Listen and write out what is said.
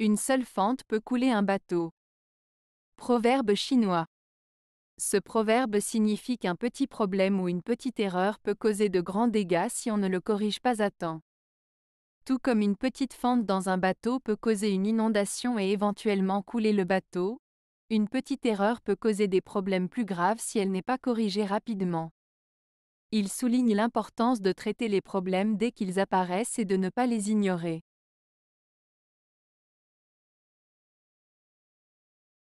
Une seule fente peut couler un bateau. Proverbe chinois. Ce proverbe signifie qu'un petit problème ou une petite erreur peut causer de grands dégâts si on ne le corrige pas à temps. Tout comme une petite fente dans un bateau peut causer une inondation et éventuellement couler le bateau, une petite erreur peut causer des problèmes plus graves si elle n'est pas corrigée rapidement. Il souligne l'importance de traiter les problèmes dès qu'ils apparaissent et de ne pas les ignorer.